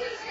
Jesus.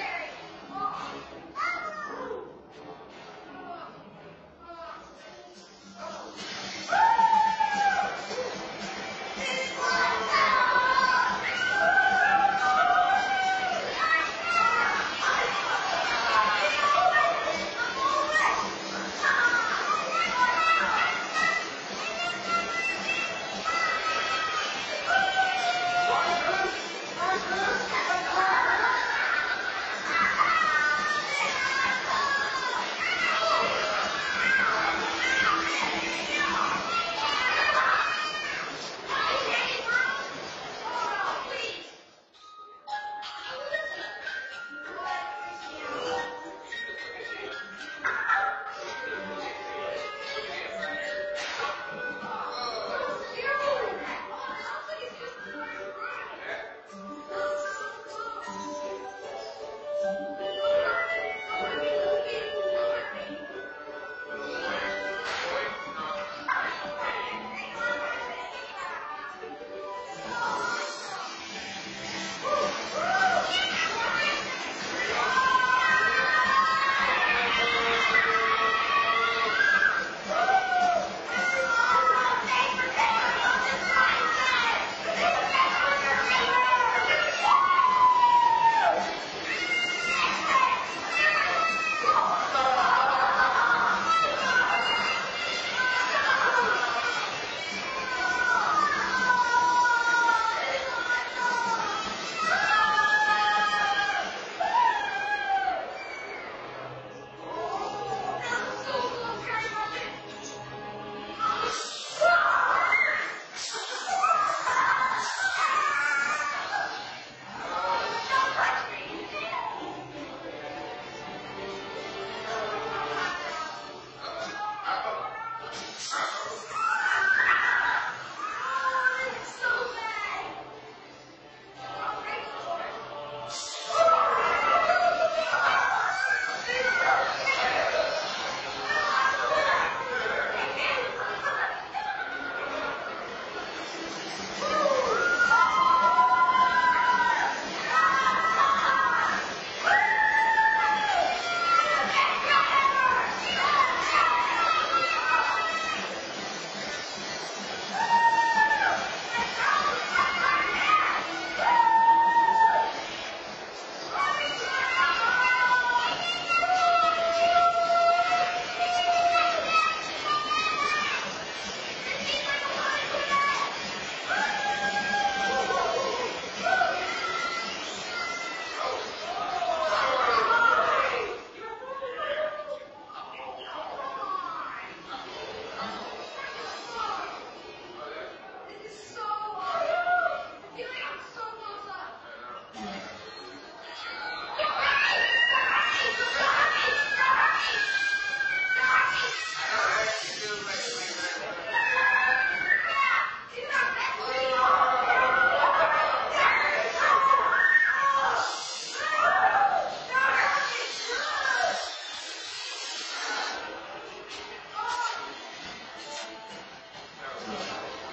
どうも。